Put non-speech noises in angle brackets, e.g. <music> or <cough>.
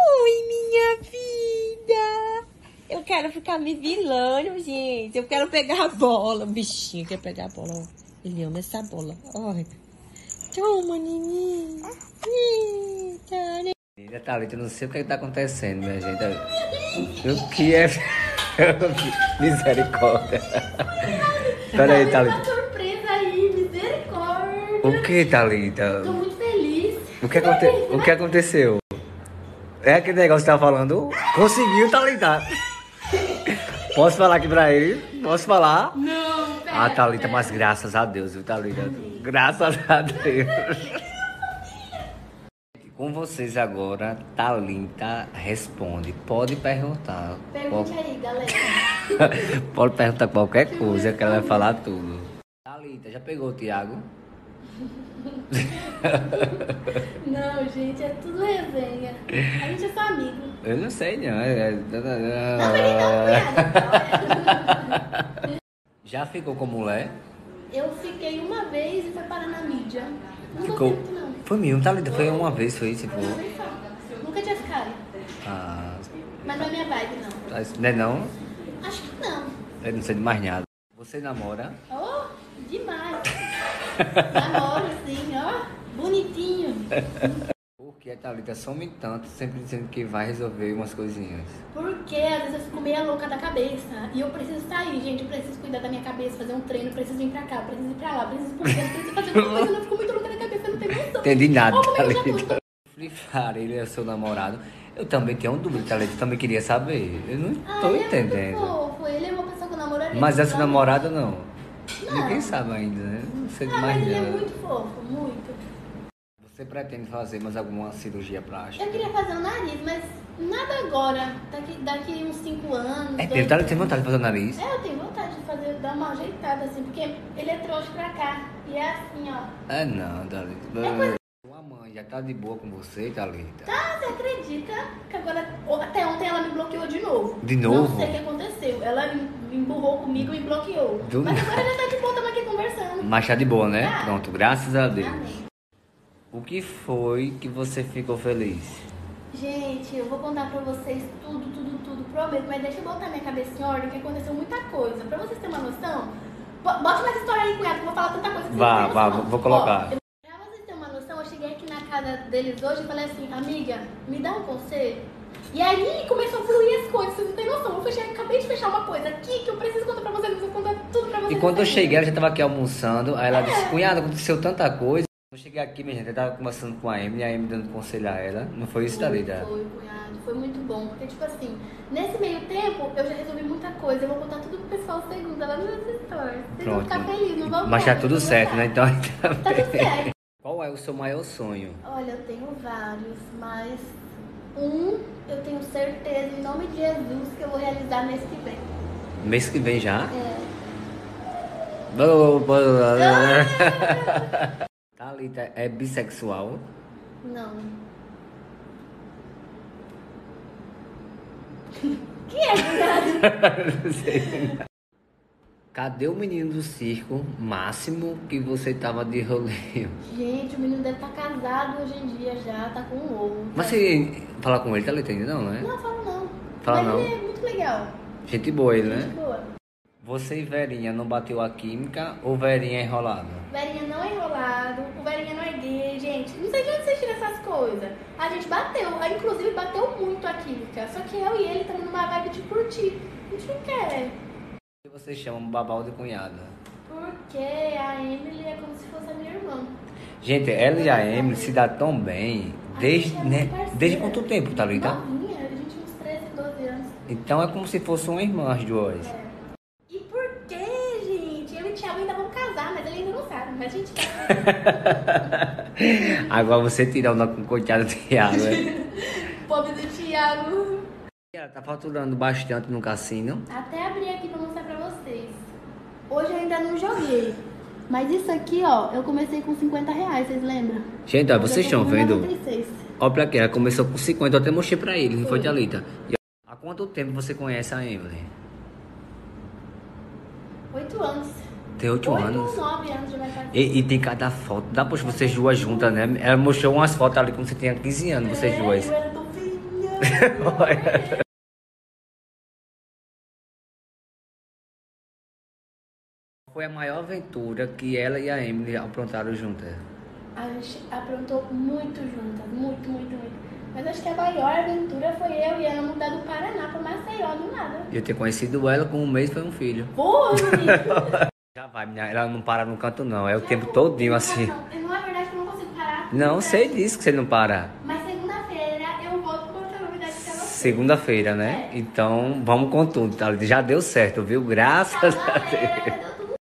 Oi, minha vida. Eu quero ficar me vilando, gente. Eu quero pegar a bola. O bichinho quer pegar a bola. Ele ama essa bola. Olha. Toma, né? Eita, Thalita, eu não sei o que está acontecendo, minha gente. O que é. <laughs> Misericórdia. Peraí, Tá Thalita. surpresa aí, misericórdia. O que, Thalita? Tô muito feliz. O que, aconte... o que aconteceu? É aquele negócio que você tá falando? Conseguiu, Thalita. Posso falar aqui pra ele? Posso falar? Não, pera. Ah, Thalita, pera. mas graças a Deus, viu, Thalita? Graças a Deus. Com vocês agora, Thalita responde. Pode perguntar. Pergunte Qual- aí, galera. <laughs> Pode perguntar qualquer coisa que ela vai falar tudo. Thalita, já pegou o Thiago? <laughs> Não, gente, é tudo resenha. A gente é só amigo. Eu não sei, não. É- Não, ele não, Já ficou com mulher? Eu fiquei uma vez e foi parar na mídia. Não Ficou. muito, não. Foi mesmo, Thalita. Foi uma vez, foi tipo. Uma vez só. Nunca tinha ficado. Ah, Mas não é minha vibe, não. não é não? Acho que não. Eu não sei de mais nada. Você namora? Oh, demais. <laughs> Namoro, sim, ó. Bonitinho. Porque a Thalita some tanto, sempre dizendo que vai resolver umas coisinhas. Porque às vezes eu fico meio louca da cabeça. E eu preciso sair, gente. Eu preciso cuidar da minha cabeça, fazer um treino, preciso vir pra cá, preciso ir pra lá, preciso preciso fazer uma coisa. Eu fico muito louca da cabeça, eu não tenho noção. Entendi nada, é tô? Thalita. Free Fire, ele é seu namorado. Eu também tenho um dúvida, Thalita. Eu também queria saber. Eu não Ah, tô ele É entendendo. fofo. Ele é uma pessoa que eu namoraria. Mas é seu Não. namorado não? Não. Ninguém sabe ainda, né? Não sei Ah, mais mas ele é muito fofo, muito. Você pretende fazer mais alguma cirurgia plástica? Eu queria fazer o nariz, mas nada agora. Daqui, daqui uns 5 anos. É, ele tá, tem vontade de fazer o nariz? É, eu tenho vontade de fazer, dar uma ajeitada assim, porque ele é trouxa pra cá. E é assim, ó. É não, Thalita. Sua mãe já tá de boa com você, Thalita? Ah, você acredita que agora, até ontem ela me bloqueou de novo? De novo? Não sei o que aconteceu. Ela me emburrou comigo e me bloqueou. Do Mas agora já tá de boa, estamos aqui conversando. Mas tá de boa, né? Tá. Pronto, graças a Deus. Amém. O que foi que você ficou feliz? Gente, eu vou contar pra vocês tudo, tudo, tudo, prometo. Mas deixa eu botar minha cabeça em ordem, que aconteceu muita coisa. Pra vocês terem uma noção, bo- bote mais história aí, cunhado, que eu vou falar tanta coisa que Vá, vá, vou colocar. Ó, pra vocês terem uma noção, eu cheguei aqui na casa deles hoje e falei assim, amiga, me dá um conselho. E aí começou a fluir as coisas, vocês não têm noção. Eu fechei, acabei de fechar uma coisa aqui que eu preciso contar pra vocês, eu preciso contar tudo pra vocês. E quando eu cheguei, ela já tava aqui almoçando. Aí ela É. disse: Cunhada, aconteceu tanta coisa. Eu cheguei aqui, minha gente, eu tava conversando com a Emily, a Emily dando conselho a ela. Não foi isso, Thalita? Foi, cunhado. Foi muito bom. Porque, tipo assim, nesse meio tempo, eu já resolvi muita coisa. Eu vou contar tudo pro pessoal segunda lá nos meus stories. Vocês vão Pronto. ficar felizes, não vão Mas tá ver, tudo vocês vão certo, né? Então, Tá tudo certo. Qual é o seu maior sonho? Olha, eu tenho vários, mas um eu tenho certeza, em nome de Jesus, que eu vou realizar mês que vem. Mês que vem já? É. <laughs> Thalita é bissexual? Não. <laughs> que é, cunhado? Não sei. Cadê o menino do circo máximo que você tava de rolê? Gente, o menino deve estar casado hoje em dia já, tá com um ovo. Mas você fala com ele, Thalita, ainda não, né? Não, falo não. Fala Mas não. ele é muito legal. Gente boa ele, Gente né? boa. Você e Verinha não bateu a química ou Verinha é enrolada? Verinha não é o Verinha não é gay, gente. Não sei de onde vocês tiram essas coisas. A gente bateu, inclusive bateu muito a química. Só que eu e ele estamos numa vibe de curtir. A gente não quer. Por que vocês chamam babau de cunhada? Porque a Emily é como se fosse a minha irmã. Gente, ela e a Emily se dá tão bem desde, é né, desde quanto tempo, tá ligado? Novinha, a gente uns 13, 12 anos. Então é como se fosse uma irmã as duas. É. E por que, gente? Eu e o Thiago ainda vamos casar, mas ele ainda não sabe. Mas a gente quer. <laughs> Agora você tirar o nó com o coitado do Thiago, né? <laughs> Pobre do Thiago. Ela tá faturando bastante no cassino. Até abrir aqui pra mostrar pra vocês. Hoje eu ainda não joguei. Mas isso aqui, ó, eu comecei com 50 reais, vocês lembram? Gente, ó, vocês eu tô estão com vendo? 96. Olha pra aqui, ela começou com 50, eu até mostrei pra ele, não foi, Foi. Thalita? E, ó, Há quanto tempo você conhece a Emily? Oito anos. Tem 8 Oito anos. nove. E, e tem cada foto. Dá pra vocês duas juntas, né? Ela mostrou umas fotos ali quando você tinha 15 anos, vocês É, duas. Eu era Deus. <laughs> Foi a maior aventura que ela e a Emily aprontaram juntas. A gente aprontou muito juntas, muito, muito, muito. Mas acho que a maior aventura foi eu e ela mudar do Paraná pra Maceió, do nada. E eu ter conhecido ela com um mês foi um filho. Foi! <laughs> Já vai, menina, ela não para no canto não, é o tempo todinho assim. Não, não é verdade que eu não consigo parar. Não, sei disso que você não para. Mas segunda-feira eu volto com outra novidade pra você. Segunda-feira, né? Então, vamos com tudo. tá? Já deu certo, viu? Graças a Deus. Galera,